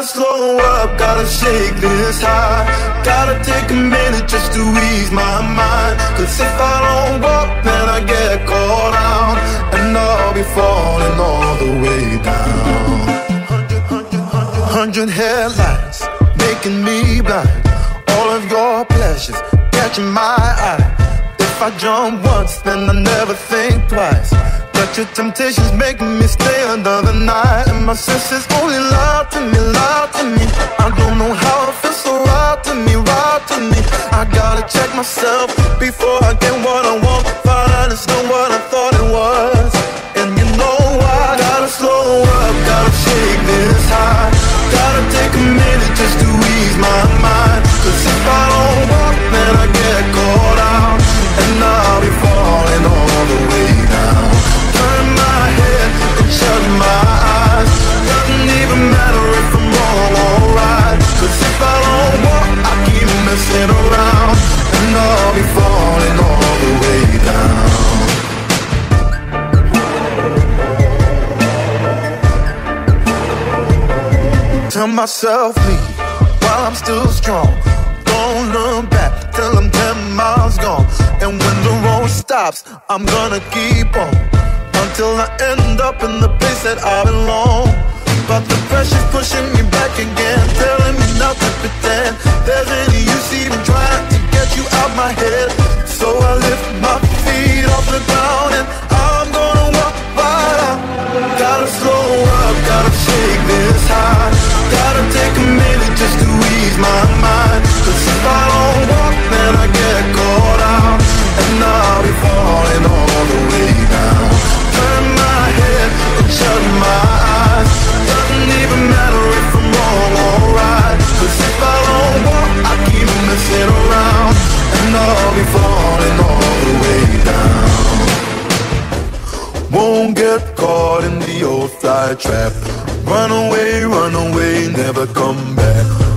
Gotta slow up, gotta shake this high. Gotta take a minute just to ease my mind. Cause if I don't walk, then I get caught out. And I'll be falling all the way down. Hundred, headlights making me blind. All of your pleasures catching my eye. If I jump once, then I never think twice. But your temptation's making me stay another night. And my senses only lie to me, me. I don't know how it feels so right to me, right to me. I gotta check myself before I get what I want. Find out it's not what I thought it was. And you know I gotta slow up, gotta shake Tell myself leave while I'm still strong. Don't look back till I'm 10 miles gone. And when the road stops, I'm gonna keep on until I end up in the place that I belong. But the pressure's pushing me back get caught in the old fly trap. Run away, run away, never come back.